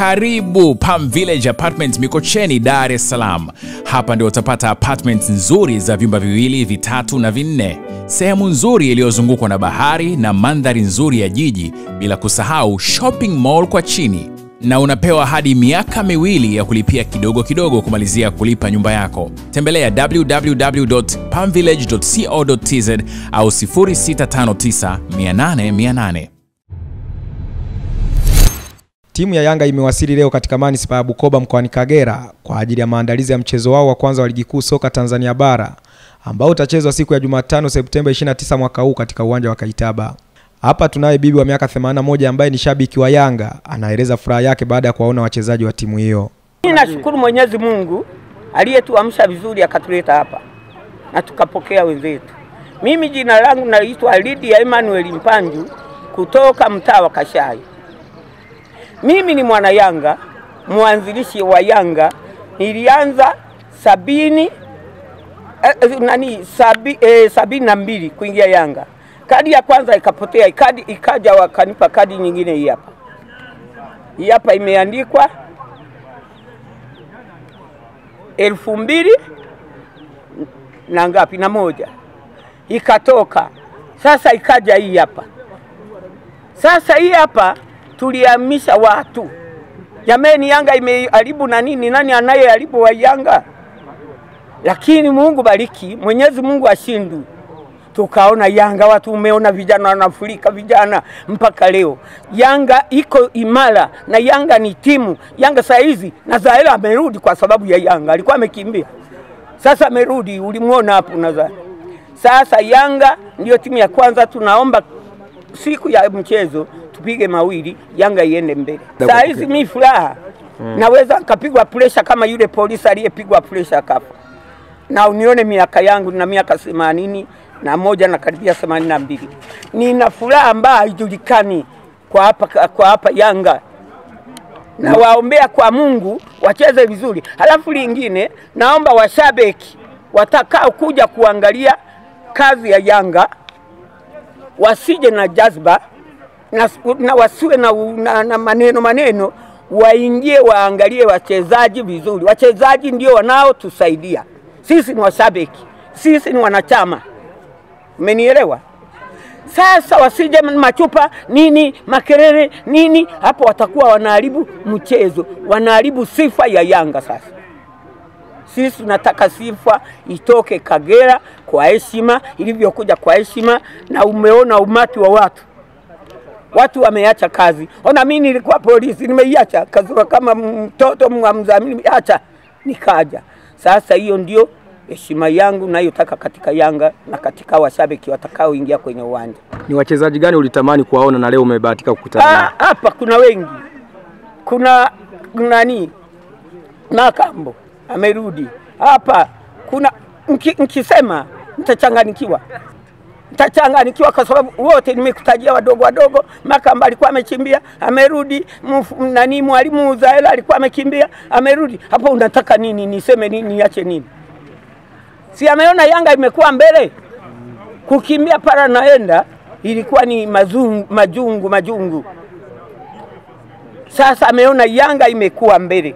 Karibu Palm Village Apartments Mikocheni, Dar es Salaam. Hapa ndio utapata apartments nzuri za vyumba viwili, vitatu na vinne, sehemu nzuri iliyozungukwa na bahari na mandhari nzuri ya jiji, bila kusahau shopping mall kwa chini, na unapewa hadi miaka miwili ya kulipia kidogo kidogo kumalizia kulipa nyumba yako. Tembelea www.palmvillage.co.tz au 0659 800 800. Timu ya Yanga imewasili leo katika manispaa ya Bukoba mkoani Kagera kwa ajili ya maandalizi ya mchezo wao wa kwanza wa ligi kuu soka Tanzania bara ambao utachezwa siku ya Jumatano Septemba 29 mwaka huu katika uwanja wa Kaitaba. Hapa tunaye bibi wa miaka 81 ambaye ni shabiki wa Yanga, anaeleza furaha yake baada ya kuwaona wachezaji wa timu hiyo. Mimi nashukuru Mwenyezi Mungu aliyetuamsha vizuri akatuleta hapa na tukapokea wenzetu. Mimi jina langu naitwa Lydia Emmanuel Mpanju kutoka mtaa wa Kashai. Mimi ni mwana Yanga, mwanzilishi wa Yanga. Nilianza sabini eh, eh, nani sabi, eh, sabini na mbili kuingia Yanga. Kadi ya kwanza ikapotea, kadi ikaja, wakanipa kadi nyingine. Hii hapa, hii hapa imeandikwa elfu mbili na ngapi na moja ikatoka. Sasa ikaja hii hapa. Sasa hii hapa tulihamisha watu. Jamani, Yanga imeharibu na nini? Nani anayeharibu wa Yanga? Lakini Mungu bariki, Mwenyezi Mungu ashindu, Tukaona Yanga, watu umeona vijana wanafurika vijana mpaka leo. Yanga iko imara na Yanga ni timu. Yanga saa hizi na Zaela amerudi kwa sababu ya Yanga, alikuwa amekimbia, sasa amerudi, ulimwona hapo nadhani. Sasa Yanga ndiyo timu ya kwanza, tunaomba siku ya mchezo tupige mawili, Yanga iende mbele. Saa hizi mi furaha naweza nikapigwa presha kama yule polisi aliyepigwa presha kafa, na unione miaka yangu na miaka themanini na moja na karibia themanini na mbili. Nina furaha ambayo haijulikani kwa hapa, kwa hapa Yanga na waombea kwa Mungu wacheze vizuri. Halafu lingine, naomba washabiki watakao kuja kuangalia kazi ya Yanga wasije na jazba na, na wasiwe na, na, na maneno maneno, waingie waangalie wachezaji vizuri. Wachezaji ndio wanaotusaidia sisi, ni washabiki, sisi ni wanachama, umenielewa? Sasa wasije machupa nini makelele nini, hapo watakuwa wanaharibu mchezo, wanaharibu sifa ya Yanga. Sasa sisi tunataka sifa itoke Kagera kwa heshima ilivyokuja kwa heshima, na umeona umati wa watu watu wameacha kazi. Ona, mimi nilikuwa polisi, nimeiacha kazi kama mtoto mzamini, nimeacha nikaja. Sasa hiyo ndio heshima yangu nayotaka katika Yanga na katika washabiki watakaoingia kwenye uwanja. Ni wachezaji gani ulitamani kuwaona na leo umebahatika kukutana nao? Ah, Hapa kuna wengi, kuna nani Makambo amerudi hapa, kuna nki- nkisema nitachanganikiwa nitachanganikiwa kwa sababu wote nimekutajia wadogo wadogo. Makamba alikuwa amekimbia amerudi, nani mwalimu Uzaela alikuwa amekimbia amerudi. Hapo unataka nini? Niseme nini? Niache nini? Si ameona Yanga imekuwa mbele, kukimbia para naenda ilikuwa ni mazungu, majungu majungu. Sasa ameona Yanga imekuwa mbele,